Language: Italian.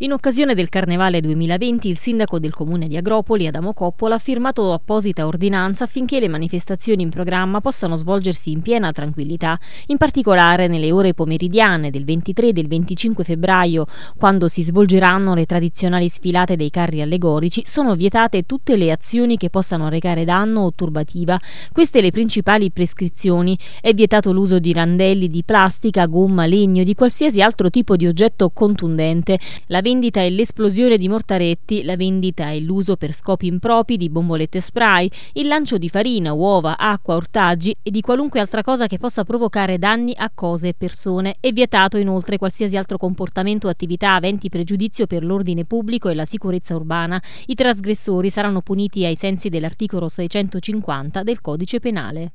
In occasione del Carnevale 2020 il sindaco del comune di Agropoli, Adamo Coppola, ha firmato apposita ordinanza affinché le manifestazioni in programma possano svolgersi in piena tranquillità, in particolare nelle ore pomeridiane del 23 e del 25 febbraio, quando si svolgeranno le tradizionali sfilate dei carri allegorici, sono vietate tutte le azioni che possano recare danno o turbativa. Queste le principali prescrizioni. È vietato l'uso di randelli di plastica, gomma, legno, di qualsiasi altro tipo di oggetto contundente. La vendita e l'esplosione di mortaretti, la vendita e l'uso per scopi impropri di bombolette spray, il lancio di farina, uova, acqua, ortaggi e di qualunque altra cosa che possa provocare danni a cose e persone. È vietato inoltre qualsiasi altro comportamento o attività aventi pregiudizio per l'ordine pubblico e la sicurezza urbana. I trasgressori saranno puniti ai sensi dell'articolo 650 del Codice Penale.